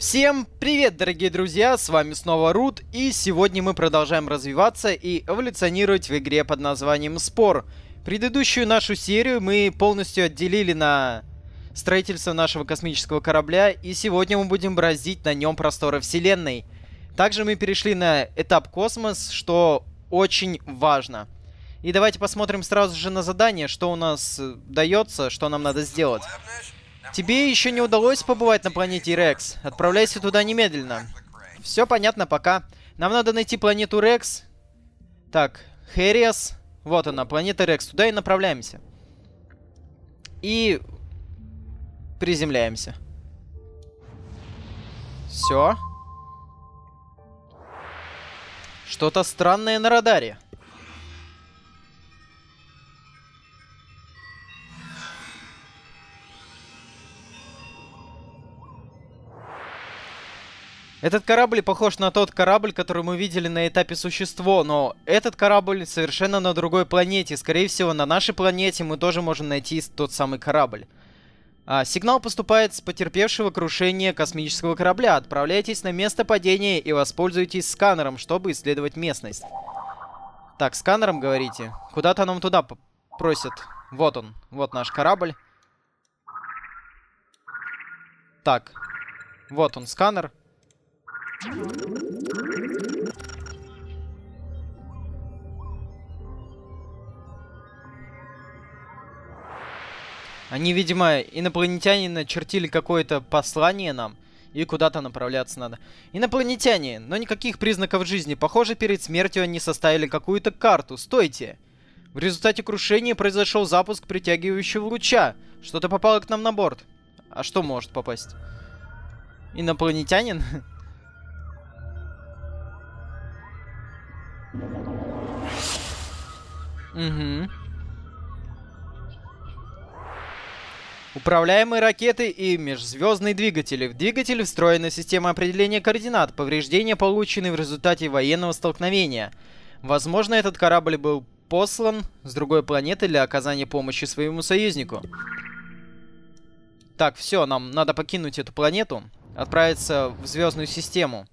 Всем привет, дорогие друзья, с вами снова Рут, и сегодня мы продолжаем развиваться и эволюционировать в игре под названием Спор. Предыдущую нашу серию мы полностью отделили на строительство нашего космического корабля, и сегодня мы будем бороздить на нем просторы Вселенной. Также мы перешли на этап Космос, что очень важно. И давайте посмотрим сразу же на задание, что у нас э, дается, что нам надо сделать. Тебе еще не удалось побывать на планете Рекс. Отправляйся туда немедленно. Все понятно пока. Нам надо найти планету Рекс. Так, Хериас. Вот она, планета Рекс. Туда и направляемся. И приземляемся. Все. Что-то странное на радаре. Этот корабль похож на тот корабль, который мы видели на этапе существо, но этот корабль совершенно на другой планете. Скорее всего, на нашей планете мы тоже можем найти тот самый корабль. А, сигнал поступает с потерпевшего крушения космического корабля. Отправляйтесь на место падения и воспользуйтесь сканером, чтобы исследовать местность. Так, сканером говорите. Куда-то нам туда просят. Вот он. Вот наш корабль. Так. Вот он, сканер. Они, видимо, инопланетяне начертили какое-то послание нам. И куда-то направляться надо. Инопланетяне, но никаких признаков жизни. Похоже, перед смертью они составили какую-то карту. Стойте! В результате крушения произошел запуск притягивающего луча. Что-то попало к нам на борт. А что может попасть? Инопланетянин? Угу. Управляемые ракеты и межзвездные двигатели. В двигатель встроена система определения координат, повреждения, полученные в результате военного столкновения. Возможно, этот корабль был послан с другой планеты для оказания помощи своему союзнику. Так, все, нам надо покинуть эту планету, отправиться в звездную систему.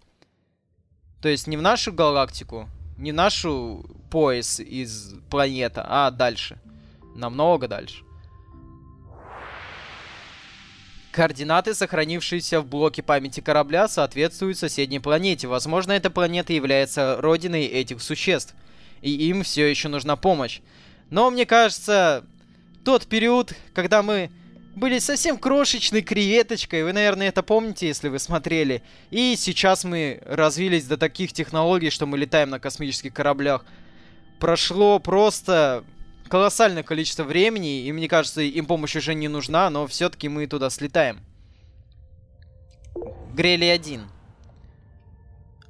То есть не в нашу галактику, не нашу пояс из планеты, а дальше. Намного дальше. Координаты, сохранившиеся в блоке памяти корабля, соответствуют соседней планете. Возможно, эта планета является родиной этих существ. И им все еще нужна помощь. Но мне кажется, тот период, когда мы были совсем крошечной креветочкой. Вы, наверное, это помните, если вы смотрели. И сейчас мы развились до таких технологий, что мы летаем на космических кораблях. Прошло просто колоссальное количество времени, и мне кажется, им помощь уже не нужна, но все-таки мы туда слетаем. Грели 1.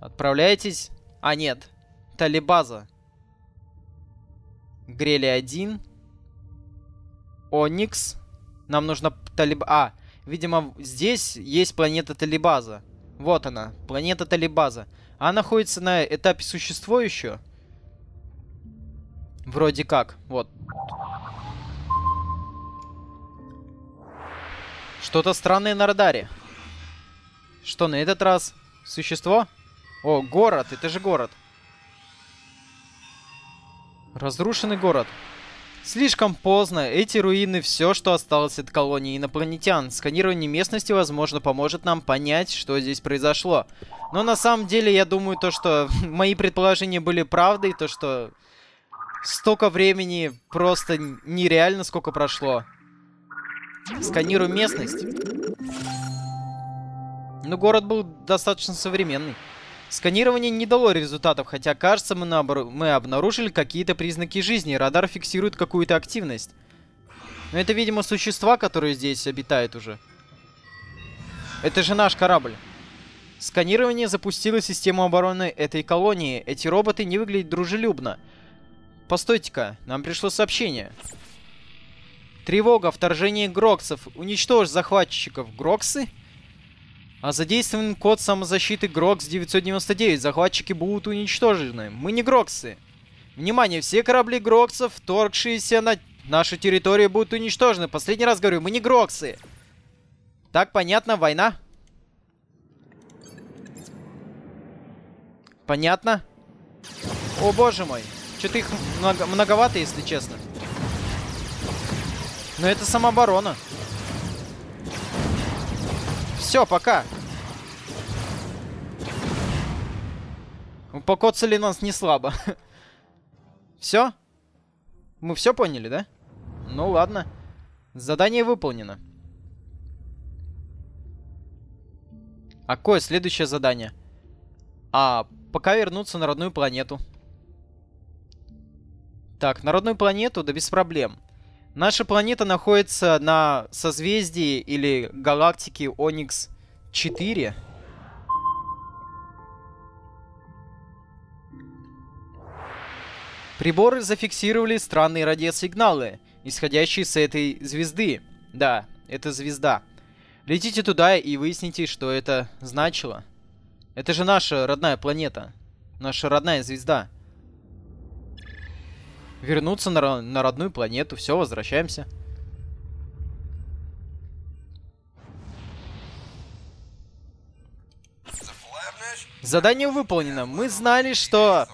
Отправляйтесь. А, нет. Талибаза. Грели 1. Оникс. Нам нужно Талиб... А, видимо, здесь есть планета Талибаза. Вот она, планета Талибаза. Она находится на этапе существо еще. Вроде как, вот. Что-то странное на радаре. Что, на этот раз существо? О, город, это же город. Разрушенный город. Слишком поздно. Эти руины все, что осталось от колонии инопланетян. Сканирование местности, возможно, поможет нам понять, что здесь произошло. Но на самом деле, я думаю, то, что мои предположения были правдой, то, что столько времени просто нереально сколько прошло. Сканирую местность. Ну, город был достаточно современный. Сканирование не дало результатов, хотя, кажется, мы, наобор... мы обнаружили какие-то признаки жизни. Радар фиксирует какую-то активность. Но это, видимо, существа, которые здесь обитают уже. Это же наш корабль. Сканирование запустило систему обороны этой колонии. Эти роботы не выглядят дружелюбно. Постойте-ка, нам пришло сообщение. Тревога, вторжение Гроксов. Уничтожь захватчиков. Гроксы? А задействован код самозащиты Грокс 999. Захватчики будут уничтожены. Мы не Гроксы. Внимание, все корабли Гроксов, вторгшиеся на нашу территорию, будут уничтожены. Последний раз говорю, мы не Гроксы. Так, понятно, война? Понятно? О, боже мой. Что-то их много, многовато, если честно. Но это самооборона. Все, пока. Покоцали нас не слабо. все? Мы все поняли, да? Ну ладно. Задание выполнено. А какое следующее задание? А, пока вернуться на родную планету. Так, на родную планету, да без проблем. Наша планета находится на созвездии или галактике Оникс 4. Приборы зафиксировали странные радиосигналы, исходящие с этой звезды. Да, это звезда. Летите туда и выясните, что это значило. Это же наша родная планета. Наша родная звезда. Вернуться на, на родную планету. Все, возвращаемся. Задание выполнено. Мы знали, что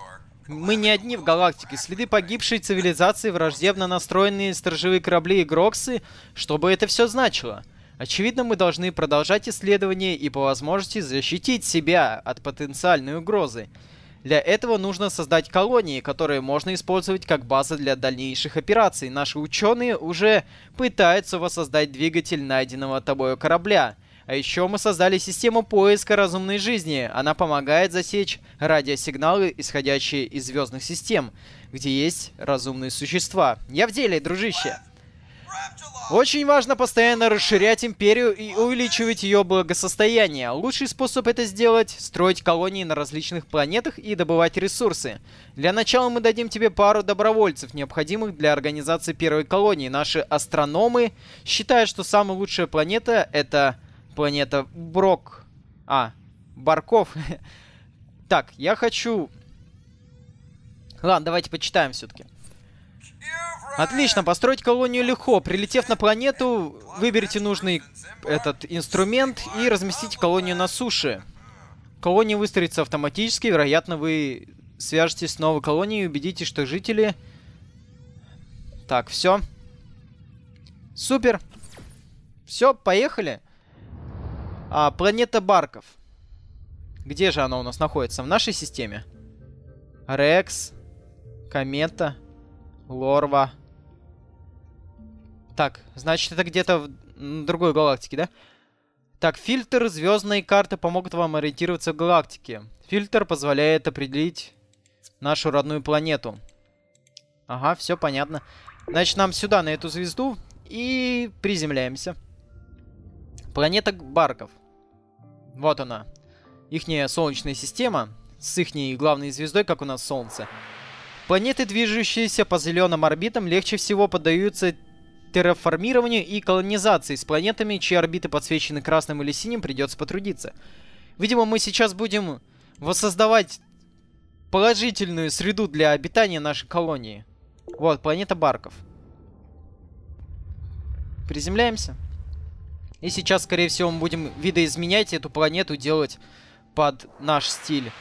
мы не одни в галактике. Следы погибшей цивилизации, враждебно настроенные сторожевые корабли и Гроксы, что бы это все значило. Очевидно, мы должны продолжать исследования и по возможности защитить себя от потенциальной угрозы. Для этого нужно создать колонии, которые можно использовать как база для дальнейших операций. Наши ученые уже пытаются воссоздать двигатель найденного тобою корабля. А еще мы создали систему поиска разумной жизни. Она помогает засечь радиосигналы, исходящие из звездных систем, где есть разумные существа. Я в деле, дружище. Очень важно постоянно расширять империю и увеличивать ее благосостояние. Лучший способ это сделать — строить колонии на различных планетах и добывать ресурсы. Для начала мы дадим тебе пару добровольцев, необходимых для организации первой колонии. Наши астрономы считают, что самая лучшая планета — это планета Брок... А, Барков. так, я хочу... Ладно, давайте почитаем все-таки. Отлично, построить колонию легко. Прилетев на планету, выберите нужный этот инструмент и разместите колонию на суше. Колония выстроится автоматически. Вероятно, вы свяжетесь с новой колонией и убедитесь, что жители... Так, все. Супер. Все, поехали. А, планета Барков. Где же она у нас находится? В нашей системе? Рекс. Комета. Лорва. Так, значит, это где-то в другой галактике, да? Так, фильтр звездные карты помогут вам ориентироваться в галактике. Фильтр позволяет определить нашу родную планету. Ага, все понятно. Значит, нам сюда, на эту звезду, и приземляемся. Планета Барков. Вот она. Ихняя солнечная система с ихней главной звездой, как у нас Солнце. Планеты, движущиеся по зеленым орбитам, легче всего поддаются терраформированию и колонизации. С планетами, чьи орбиты подсвечены красным или синим, придется потрудиться. Видимо, мы сейчас будем воссоздавать положительную среду для обитания нашей колонии. Вот, планета Барков. Приземляемся. И сейчас, скорее всего, мы будем видоизменять эту планету, делать под наш стиль.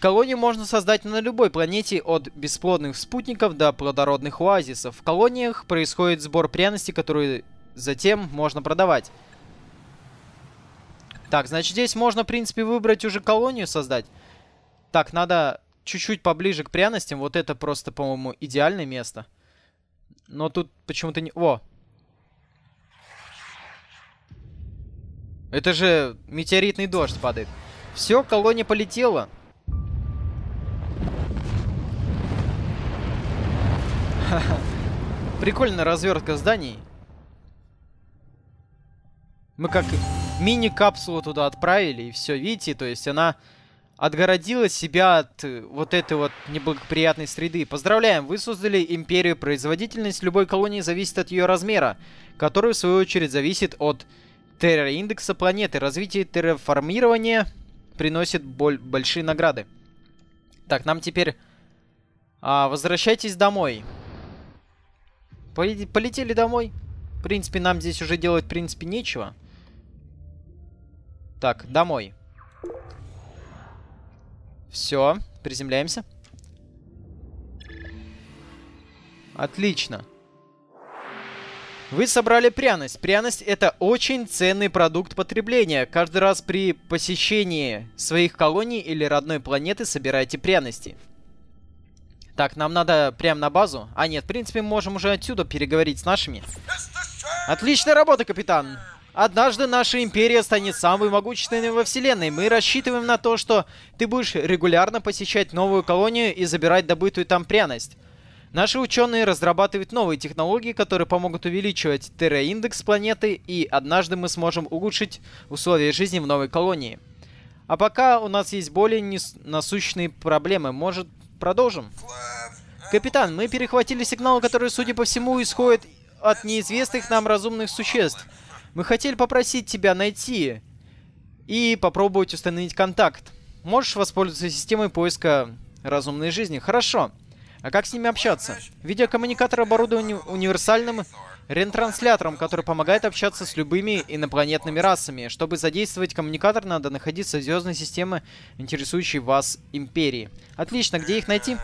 Колонию можно создать на любой планете, от бесплодных спутников до плодородных оазисов. В колониях происходит сбор пряностей, которые затем можно продавать. Так, значит, здесь можно, в принципе, выбрать уже колонию создать. Так, надо чуть-чуть поближе к пряностям. Вот это просто, по-моему, идеальное место. Но тут почему-то не... О! Это же метеоритный дождь падает. Все, колония полетела. Прикольная развертка зданий. Мы как мини-капсулу туда отправили, и все, видите, то есть она отгородила себя от э, вот этой вот неблагоприятной среды. Поздравляем, вы создали империю. Производительность любой колонии зависит от ее размера, который в свою очередь зависит от терра-индекса планеты. Развитие терраформирования приносит большие награды. Так, нам теперь... А, возвращайтесь домой. Полетели домой. В принципе, нам здесь уже делать, в принципе, нечего. Так, домой. Все, приземляемся. Отлично. Вы собрали пряность. Пряность это очень ценный продукт потребления. Каждый раз при посещении своих колоний или родной планеты собирайте пряности. Так, нам надо прям на базу. А нет, в принципе, мы можем уже отсюда переговорить с нашими. Отличная работа, капитан. Однажды наша империя станет самой могущественной во вселенной. Мы рассчитываем на то, что ты будешь регулярно посещать новую колонию и забирать добытую там пряность. Наши ученые разрабатывают новые технологии, которые помогут увеличивать терра-индекс планеты, и однажды мы сможем улучшить условия жизни в новой колонии. А пока у нас есть более насущные проблемы. Может, продолжим? Капитан, мы перехватили сигнал, который, судя по всему, исходит от неизвестных нам разумных существ. Мы хотели попросить тебя найти и попробовать установить контакт. Можешь воспользоваться системой поиска разумной жизни? Хорошо. А как с ними общаться? Видеокоммуникатор оборудован универсальным ретранслятором, который помогает общаться с любыми инопланетными расами. Чтобы задействовать коммуникатор, надо находиться в звездной системе, интересующей вас Империи. Отлично, где их найти?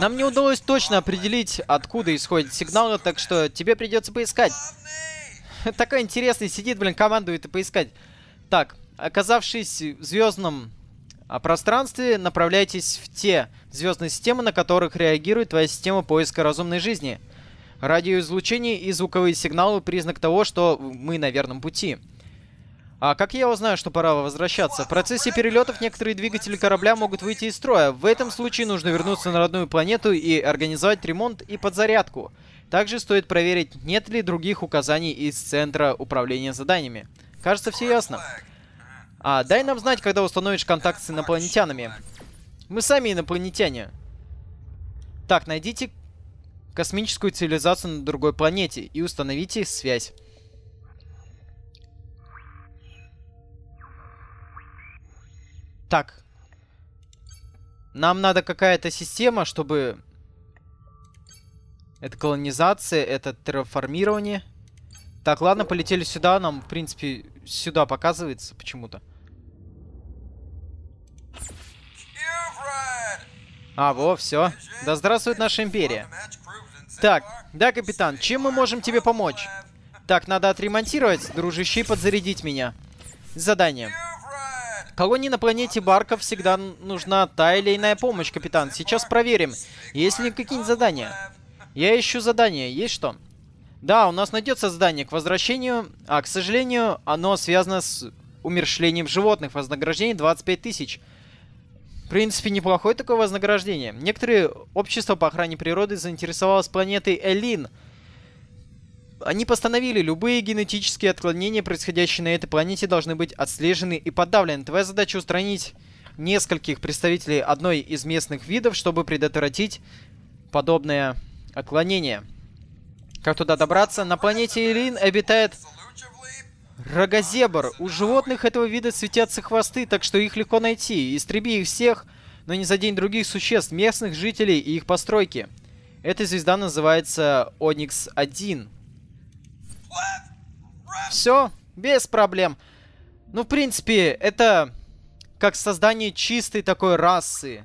Нам не удалось точно определить, откуда исходит сигнал, так что тебе придется поискать. Такой интересный сидит, блин, командует и поискать. Так, оказавшись в звездном о пространстве направляйтесь в те звездные системы, на которых реагирует твоя система поиска разумной жизни. Радиоизлучение и звуковые сигналы – признак того, что мы на верном пути. А как я узнаю, что пора возвращаться? В процессе перелетов некоторые двигатели корабля могут выйти из строя. В этом случае нужно вернуться на родную планету и организовать ремонт и подзарядку. Также стоит проверить, нет ли других указаний из Центра управления заданиями. Кажется, все ясно. А, дай нам знать, когда установишь контакт с инопланетянами. Мы сами инопланетяне. Так, найдите космическую цивилизацию на другой планете и установите связь. Так. Нам надо какая-то система, чтобы... Это колонизация, это терраформирование. Так, ладно, полетели сюда. Нам, в принципе, сюда показывается почему-то. А, во, все. Да здравствует наша империя. Так, да, капитан, чем мы можем тебе помочь? Так, надо отремонтировать, дружище, и подзарядить меня. Задание. Колонии на планете Барков всегда нужна та или иная помощь, капитан. Сейчас проверим, есть ли какие-нибудь задания. Я ищу задания. Есть что? Да, у нас найдется задание к возвращению, а, к сожалению, оно связано с умершлением животных. Вознаграждение 25 тысяч. В принципе, неплохое такое вознаграждение. Некоторые общества по охране природы заинтересовалось планетой Элин. Они постановили, любые генетические отклонения, происходящие на этой планете, должны быть отслежены и подавлены. Твоя задача устранить нескольких представителей одной из местных видов, чтобы предотвратить подобное отклонение. Как туда добраться? На планете Элин обитает Рогозебр. У животных этого вида светятся хвосты, так что их легко найти. Истреби их всех, но не задень других существ, местных жителей и их постройки. Эта звезда называется Оникс-1. Все, без проблем. Ну, в принципе, это как создание чистой такой расы.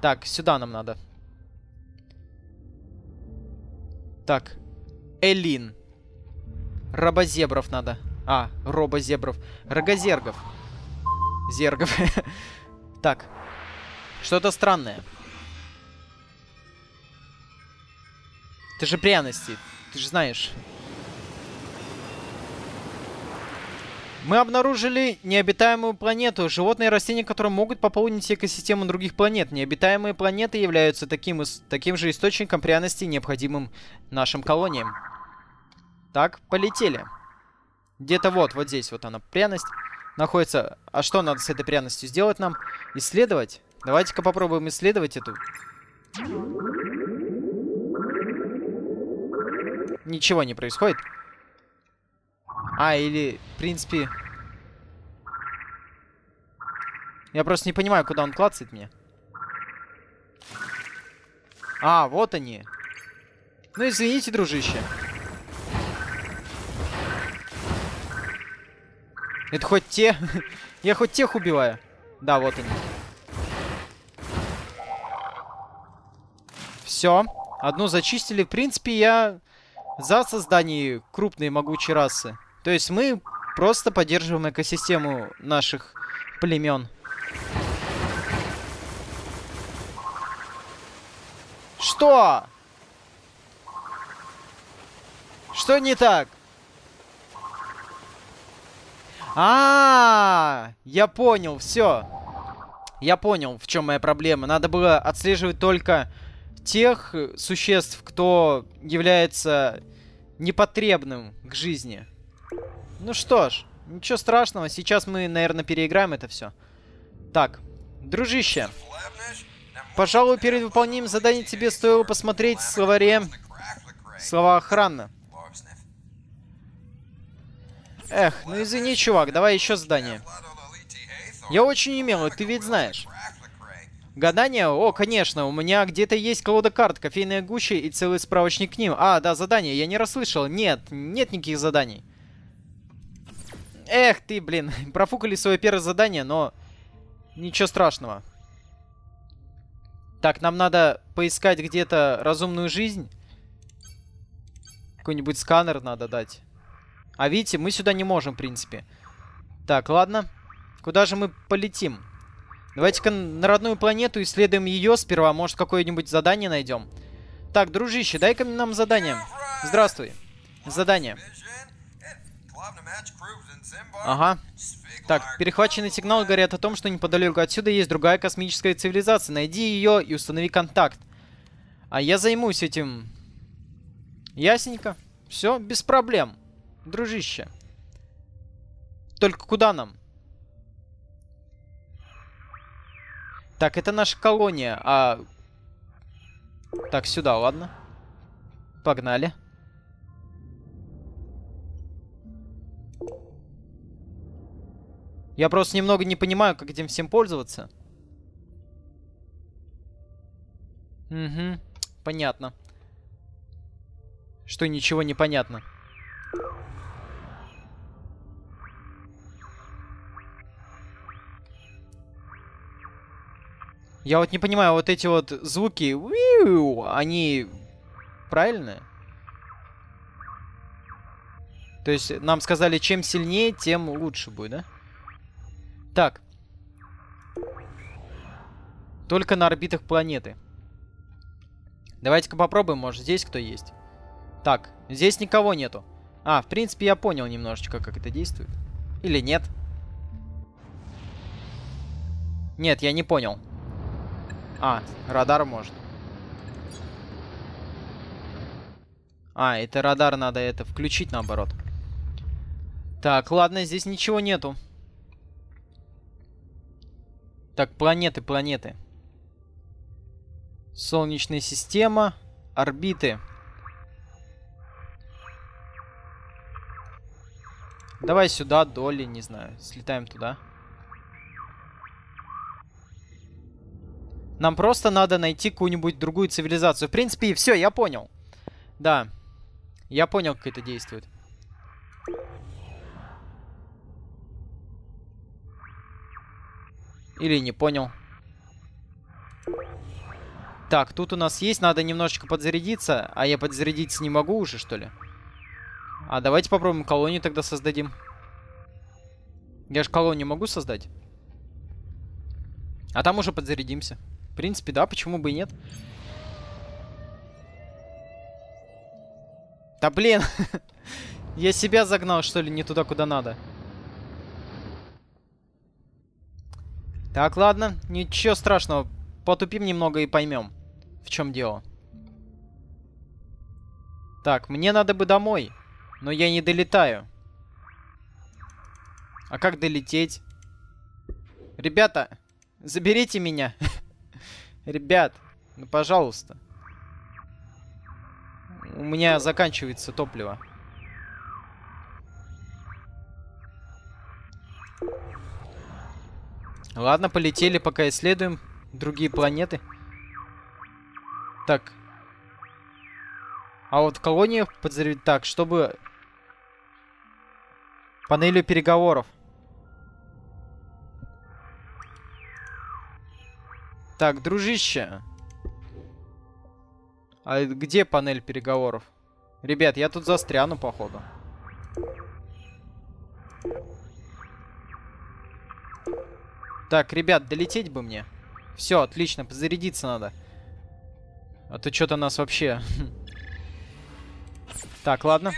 Так, сюда нам надо. Так, Элин. Робозебров надо. А, робозебров. Рогозергов. Зергов. так. Что-то странное. Ты же пряности. Ты же знаешь. Мы обнаружили необитаемую планету. Животные и растения, которые могут пополнить экосистему других планет. Необитаемые планеты являются таким, таким же источником пряности, необходимым нашим колониям. Так, полетели. Где-то вот, вот здесь вот она, пряность находится. А что надо с этой пряностью сделать нам? Исследовать? Давайте-ка попробуем исследовать эту. Ничего не происходит. А, или, в принципе... Я просто не понимаю, куда он клацает мне. А, вот они. Ну, извините, дружище. Это хоть те... Я хоть тех убиваю. Да, вот они. Все. Одну зачистили. В принципе, я за создание крупной могучей расы. То есть мы просто поддерживаем экосистему наших племен. Что? Что не так? А, -а, -а я понял, все. Я понял, в чем моя проблема. Надо было отслеживать только тех существ, кто является непотребным к жизни. Ну что ж, ничего страшного. Сейчас мы, наверное, переиграем это все. Так, дружище. Пожалуй, перед выполнением задания тебе стоило посмотреть в словаре слова охрана. Эх, ну извини, чувак, давай еще задание. Я очень умелый, ты ведь знаешь. Гадание? О, конечно, у меня где-то есть колода карт, кофейная гуща и целый справочник к ним. А, да, задание, я не расслышал. Нет, нет никаких заданий. Эх ты, блин, профукали свое первое задание, но ничего страшного. Так, нам надо поискать где-то разумную жизнь. Какой-нибудь сканер надо дать. А видите, мы сюда не можем, в принципе. Так, ладно. Куда же мы полетим? Давайте-ка на родную планету исследуем ее сперва. Может, какое-нибудь задание найдем. Так, дружище, дай-ка нам задание. Здравствуй. Задание. Ага. Так, перехваченный сигнал говорят о том, что неподалеку отсюда есть другая космическая цивилизация. Найди ее и установи контакт. А я займусь этим. Ясненько. Все, без проблем. Дружище. Только куда нам? Так, это наша колония, а... Так, сюда, ладно. Погнали. Я просто немного не понимаю, как этим всем пользоваться. Угу, понятно. Что ничего не понятно. Я вот не понимаю, вот эти вот звуки, они правильные? То есть нам сказали, чем сильнее, тем лучше будет, да? Так. Только на орбитах планеты. Давайте-ка попробуем, может здесь кто есть. Так, здесь никого нету. А, в принципе, я понял немножечко, как это действует. Или нет? Нет, я не понял. А, радар может. А, это радар надо это включить наоборот. Так, ладно, здесь ничего нету. Так, планеты, планеты. Солнечная система, орбиты. Давай сюда, доли, не знаю. Слетаем туда. Нам просто надо найти какую-нибудь другую цивилизацию. В принципе, и все, я понял. Да. Я понял, как это действует. Или не понял. Так, тут у нас есть, надо немножечко подзарядиться. А я подзарядиться не могу уже, что ли? А давайте попробуем колонию тогда создадим. Я же колонию могу создать. А там уже подзарядимся. В принципе, да, почему бы и нет. Да блин! Я себя загнал, что ли, не туда, куда надо. Так, ладно, ничего страшного. Потупим немного и поймем, в чем дело. Так, мне надо бы домой, но я не долетаю. А как долететь? Ребята, заберите меня. Ребят, ну пожалуйста. У меня заканчивается топливо. Ладно, полетели, пока исследуем другие планеты. Так. А вот в колониях подзарядить... Так, чтобы... Панелью переговоров. Так, дружище. А где панель переговоров? Ребят, я тут застряну, походу. Так, ребят, долететь бы мне. Все, отлично, подзарядиться надо. А то что-то нас вообще... Так, ладно.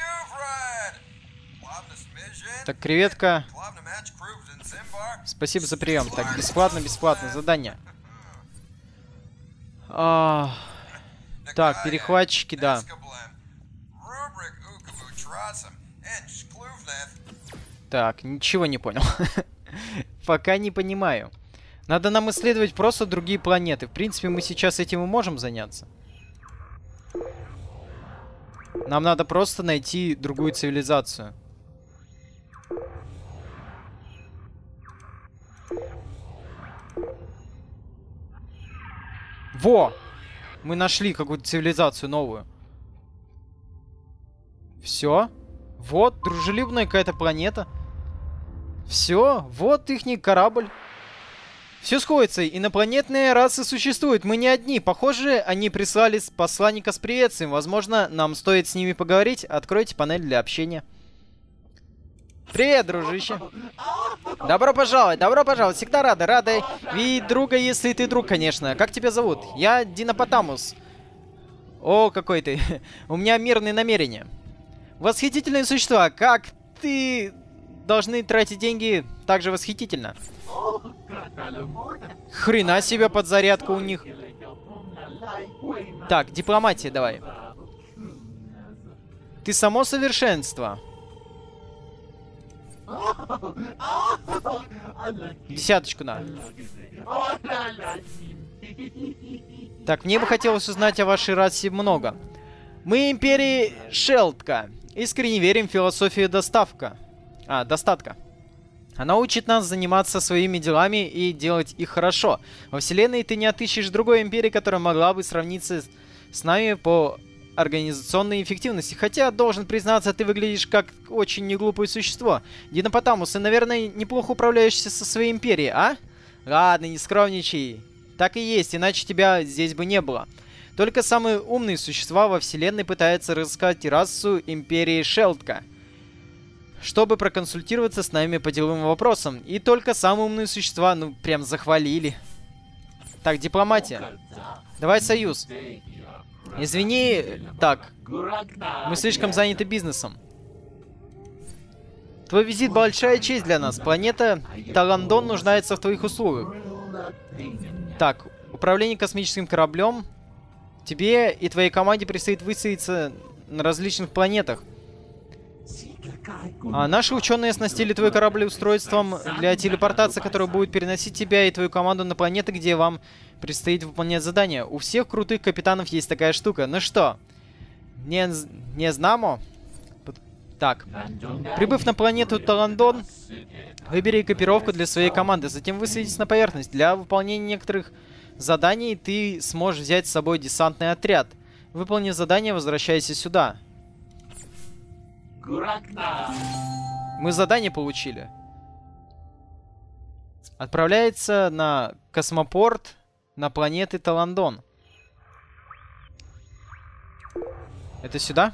Так, креветка. Спасибо за прием. Так, бесплатно, бесплатно. Задание. А, так, перехватчики, да. Так, ничего не понял. Пока не понимаю. Надо нам исследовать просто другие планеты. В принципе, мы сейчас этим и можем заняться. Нам надо просто найти другую цивилизацию. Во! Мы нашли какую-то цивилизацию новую. Все. Вот, дружелюбная какая-то планета. Все, вот ихний корабль. Все сходится, инопланетные расы существуют, мы не одни. Похоже, они прислали посланника с приветствием. Возможно, нам стоит с ними поговорить. Откройте панель для общения. Привет, дружище. Добро пожаловать, добро пожаловать. Всегда рады, рады видеть друга, если ты друг, конечно. Как тебя зовут? Я Динопотамус. О, какой ты. У меня мирные намерения. Восхитительные существа, как ты должны тратить деньги так же восхитительно. Хрена себе подзарядка у них. Так, дипломатия давай. Ты само совершенство. Десяточку на. Так, мне бы хотелось узнать о вашей расе много. Мы империи Шелтка. Искренне верим в философию доставка. А, достатка. Она учит нас заниматься своими делами и делать их хорошо. Во вселенной ты не отыщешь другой империи, которая могла бы сравниться с нами по организационной эффективности. Хотя, должен признаться, ты выглядишь как очень неглупое существо. Динопотамус, ты, наверное, неплохо управляешься со своей империей, а? Ладно, не скромничай. Так и есть, иначе тебя здесь бы не было. Только самые умные существа во вселенной пытаются рассказать расу империи Шелтка чтобы проконсультироваться с нами по деловым вопросам. И только самые умные существа, ну, прям захвалили. Так, дипломатия. Давай союз. Извини, так. Мы слишком заняты бизнесом. Твой визит большая честь для нас. Планета Таландон нуждается в твоих услугах. Так, управление космическим кораблем. Тебе и твоей команде предстоит высадиться на различных планетах. А наши ученые оснастили твой корабль устройством для телепортации, которое будет переносить тебя и твою команду на планеты, где вам предстоит выполнять задания. У всех крутых капитанов есть такая штука. Ну что, не, не знамо? Так. Прибыв на планету Таландон, выбери экипировку для своей команды. Затем высадись на поверхность. Для выполнения некоторых заданий ты сможешь взять с собой десантный отряд. Выполнив задание, возвращайся сюда. Мы задание получили. Отправляется на космопорт на планеты Таландон. Это сюда?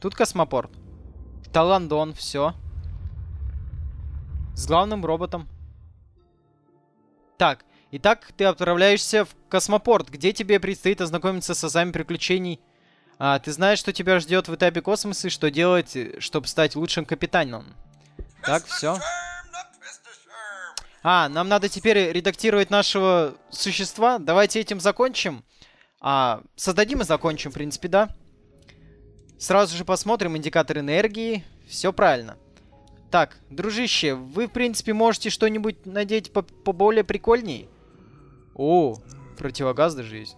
Тут космопорт. Таландон, все. С главным роботом. Так, итак, ты отправляешься в космопорт, где тебе предстоит ознакомиться с азами приключений а, ты знаешь, что тебя ждет в этапе космоса и что делать, э, чтобы стать лучшим капитаном. Так, все. А, нам надо теперь редактировать нашего существа. Давайте этим закончим. А, создадим и закончим, в принципе, да. Сразу же посмотрим индикатор энергии. Все правильно. Так, дружище, вы, в принципе, можете что-нибудь надеть поболее по прикольней? О, противогаз даже есть.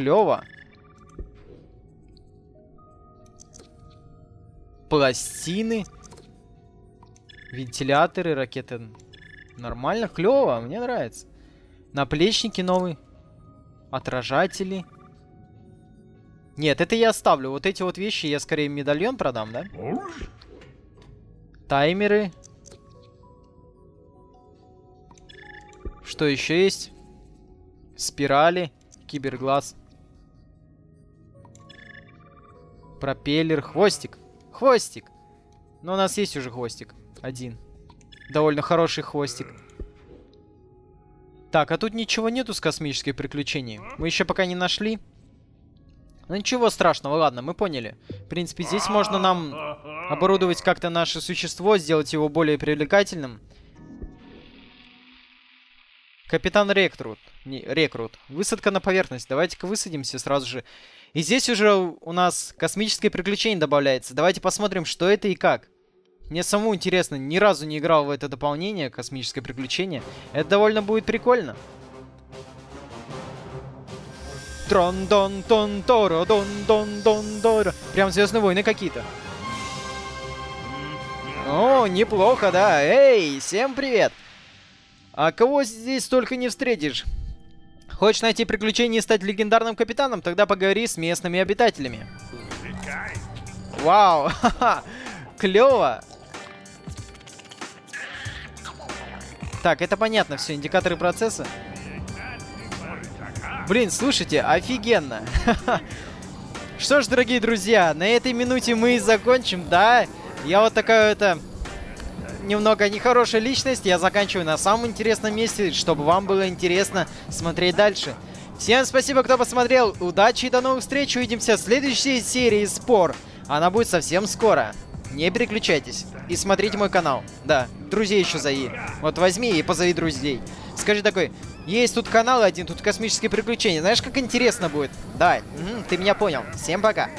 Клево. Пластины. Вентиляторы, ракеты. Нормально, клево, мне нравится. Наплечники новые. Отражатели. Нет, это я оставлю. Вот эти вот вещи я скорее медальон продам, да? Таймеры. Что еще есть? Спирали, киберглаз. Пропеллер, хвостик. Хвостик. Но у нас есть уже хвостик. Один. Довольно хороший хвостик. Так, а тут ничего нету с космической приключенией. Мы еще пока не нашли. Ну ничего страшного, ладно, мы поняли. В принципе, здесь можно нам оборудовать как-то наше существо, сделать его более привлекательным. Капитан Рекрут. Не, Рекрут. Высадка на поверхность. Давайте-ка высадимся сразу же. И здесь уже у нас космическое приключение добавляется. Давайте посмотрим, что это и как. Мне самому интересно, ни разу не играл в это дополнение, космическое приключение. Это довольно будет прикольно. Трон дон тон торо дон дон дон доро. Прям Звездные войны какие-то. О, неплохо, да. Эй, всем привет. А кого здесь только не встретишь? Хочешь найти приключения и стать легендарным капитаном? Тогда поговори с местными обитателями. Вау, клево. Так, это понятно все, индикаторы процесса. Блин, слушайте, офигенно. Что ж, дорогие друзья, на этой минуте мы и закончим, да? Я вот такая это немного нехорошая личность. Я заканчиваю на самом интересном месте, чтобы вам было интересно смотреть дальше. Всем спасибо, кто посмотрел. Удачи и до новых встреч. Увидимся в следующей серии Спор. Она будет совсем скоро. Не переключайтесь. И смотрите мой канал. Да, друзей еще зови. Вот возьми и позови друзей. Скажи такой, есть тут канал один, тут космические приключения. Знаешь, как интересно будет? Давай, угу, ты меня понял. Всем пока.